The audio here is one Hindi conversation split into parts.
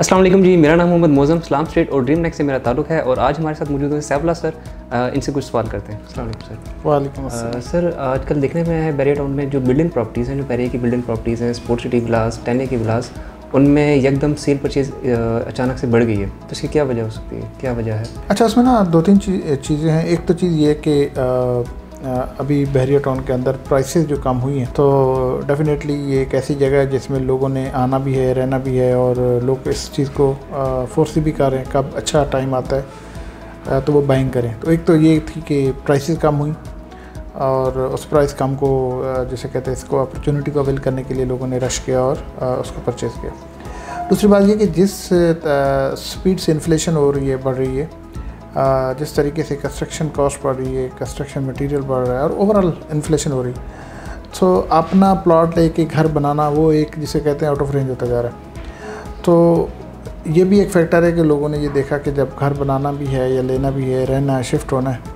अस्सलाम वालेकुम जी मेरा नाम मोहम्मद मोज़म सलाम स्ट्रीट और ड्रीम नेक्स से मेरा ताल्लुक है और आज हमारे साथ मौजूद हैं सैफला सर। इनसे कुछ सवाल करते हैं। अस्सलाम वालेकुम सर। वालेकुम सर आजकल देखने में है बैरिया टाउन में जो बिल्डिंग प्रॉपर्टीज़ हैं जो बैरिया की बिल्डिंग प्रॉपर्टीज़ हैं स्पोर्ट्स सिटी विलास टेने की विलास उनमें एकदम सेल परचेज अचानक से बढ़ गई है। तो इसकी क्या वजह हो सकती है? क्या वजह है? अच्छा उसमें ना दो तीन चीज़ें हैं। एक तो चीज़ ये कि अभी बहरिया टाउन के अंदर प्राइसेस जो कम हुई हैं तो डेफिनेटली ये एक ऐसी जगह है जिसमें लोगों ने आना भी है, रहना भी है और लोग इस चीज़ को फोर्स भी कर रहे हैं कब अच्छा टाइम आता है तो वो बाइंग करें। तो एक तो ये थी कि प्राइसेस कम हुई और उस प्राइस कम को जैसे कहते हैं, इसको अपॉर्चुनिटी को अवेल करने के लिए लोगों ने रश किया और उसको परचेज़ किया। दूसरी बात ये कि जिस स्पीड से इन्फ्लेशन हो रही है, बढ़ रही है जिस तरीके से कंस्ट्रक्शन कॉस्ट बढ़ रही है कंस्ट्रक्शन मटेरियल बढ़ रहा है और ओवरऑल इन्फ्लेशन हो रही है। सो अपना प्लॉट लेके घर बनाना वो एक जिसे कहते हैं आउट ऑफ़ रेंज होता जा रहा है। तो ये भी एक फैक्टर है कि लोगों ने ये देखा कि जब घर बनाना भी है या लेना भी है, रहना है शिफ्ट होना है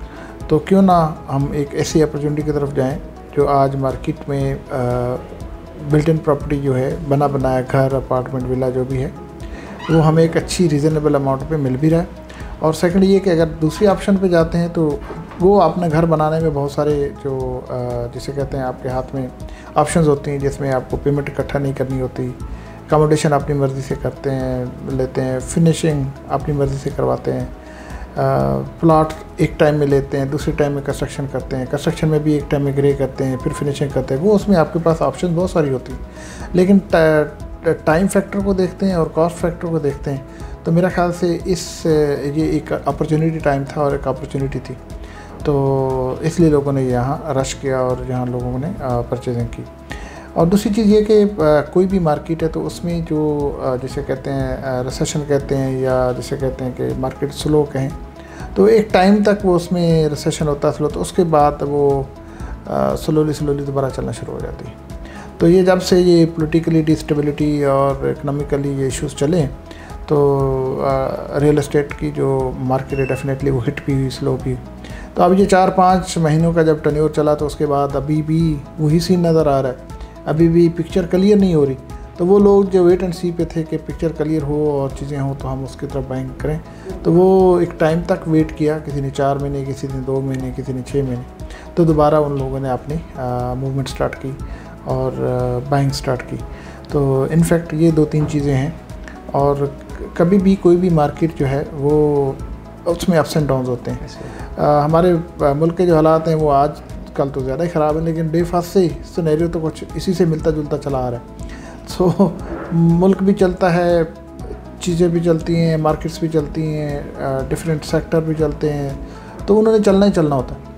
तो क्यों ना हम एक ऐसी अपॉर्चुनिटी की तरफ़ जाएँ जो आज मार्केट में बिल्ट इन प्रॉपर्टी जो है बना बनाया घर अपार्टमेंट विला जो भी है, वो हमें एक अच्छी रीज़नेबल अमाउंट पे मिल भी रहा है। और सेकंड ये कि अगर दूसरी ऑप्शन पे जाते हैं तो वो अपने घर बनाने में बहुत सारे जो जिसे कहते हैं आपके हाथ में ऑप्शंस होती हैं, जिसमें आपको पेमेंट इकट्ठा नहीं करनी होती। अकोमोडेशन अपनी मर्ज़ी से करते हैं, लेते हैं फिनिशिंग अपनी मर्ज़ी से करवाते हैं। प्लाट एक टाइम में लेते हैं, दूसरे टाइम में कंस्ट्रक्शन करते हैं। कंस्ट्रक्शन में भी एक टाइम में ग्रे करते हैं, फिर फिनिशिंग करते हैं। वो उसमें आपके पास ऑप्शन बहुत सारी होती हैं। लेकिन टाइम फैक्टर को देखते हैं और कॉस्ट फैक्टर को देखते हैं। तो मेरा ख्याल से इस ये एक अपॉर्चुनिटी टाइम था और एक अपॉर्चुनिटी थी। तो इसलिए लोगों ने यहाँ रश किया और यहाँ लोगों ने परचेजिंग की। और दूसरी चीज़ ये कि कोई भी मार्केट है तो उसमें जो जिसे कहते हैं रिसेशन कहते हैं या जिसे कहते हैं कि मार्केट स्लो कहें तो एक टाइम तक वो उसमें रिसेशन होता है स्लो तो उसके बाद वो स्लोली स्लोली दोबारा चलना शुरू हो जाती है। तो ये जब से ये पोलिटिकली डिस्टेबिलिटी और इकनॉमिकली ये इश्यूज़ चले तो रियल इस्टेट की जो मार्केट है डेफिनेटली वो हिट भी हुई स्लो भी तो अब ये चार पाँच महीनों का जब टन्योर चला तो उसके बाद अभी भी वही सीन नज़र आ रहा है। अभी भी पिक्चर क्लियर नहीं हो रही। तो वो लोग जो वेट एंड सी पे थे कि पिक्चर क्लियर हो और चीज़ें हों तो हम उसकी तरफ़ बाइंग करें। तो वो एक टाइम तक वेट किया, किसी ने चार महीने, किसी ने दो महीने, किसी ने छः महीने। तो दोबारा उन लोगों ने अपनी मूवमेंट स्टार्ट की और बाइंग स्टार्ट की। तो इनफैक्ट ये दो तीन चीज़ें हैं और कभी भी कोई भी मार्केट जो है वो उसमें अप्स एंड डाउन होते हैं। अ, हमारे मुल्क के जो हालात हैं वो आज कल तो ज़्यादा ही ख़राब है लेकिन डे फ़र्स्ट से सिनेरियो तो कुछ इसी से मिलता जुलता चला आ रहा है। सो मुल्क भी चलता है चीज़ें भी चलती हैं मार्केट्स भी चलती हैं डिफरेंट सेक्टर भी चलते हैं तो उन्होंने चलना ही चलना होता है।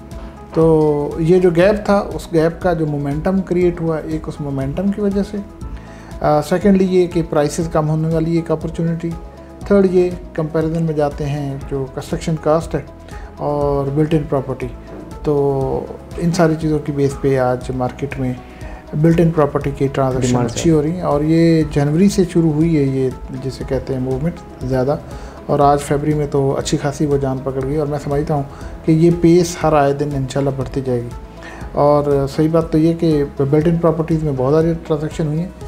तो ये जो गैप था उस गैप का जो मोमेंटम क्रिएट हुआ एक उस मोमेंटम की वजह से सेकेंडली ये कि प्राइसेस कम होने वाली एक अपॉर्चुनिटी थर्ड ये कंपैरिजन में जाते हैं जो कंस्ट्रक्शन कास्ट है और बिल्ट इन प्रॉपर्टी तो इन सारी चीज़ों की बेस पे आज मार्केट में बिल्ट इन प्रॉपर्टी की ट्रांजेक्शन अच्छी हो रही हैं और ये जनवरी से शुरू हुई है ये जिसे कहते हैं मूवमेंट ज़्यादा. और आज फरवरी में तो अच्छी खासी वो जान पकड़ गई और मैं समझता हूँ कि ये पेस हर आए दिन इंशाल्लाह बढ़ती जाएगी. और सही बात तो ये कि बिल्ट इन प्रॉपर्टीज़ में बहुत सारी ट्रांजेक्शन हुई हैं।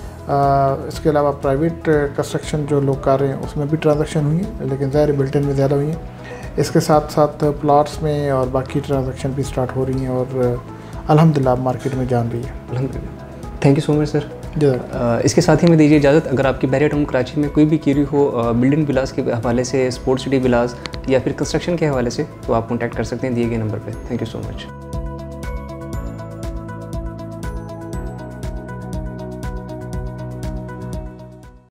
इसके अलावा प्राइवेट कंस्ट्रक्शन जो लोग कर रहे हैं उसमें भी ट्रांजेक्शन हुई है लेकिन ज़ाहिर बिल्ट इन में ज़्यादा हुई हैं। इसके साथ साथ प्लाट्स में और बाकी ट्रांजेक्शन भी स्टार्ट हो रही हैं और अल्हम्दुलिल्लाह मार्केट में जान रही है। अलहमदिल्ला thank you so much sir अ, इसके साथ ही मैं दीजिए इजाज़त अगर आपकी बैरिया टाउन कराची में कोई भी क्यूरी हो बिल्डिंग विलास के हवाले से स्पोर्ट्स सिटी विलास या फिर कंस्ट्रक्शन के हवाले से तो आप कॉन्टैक्ट कर सकते हैं दिए गए नंबर पर थैंक यू सो मच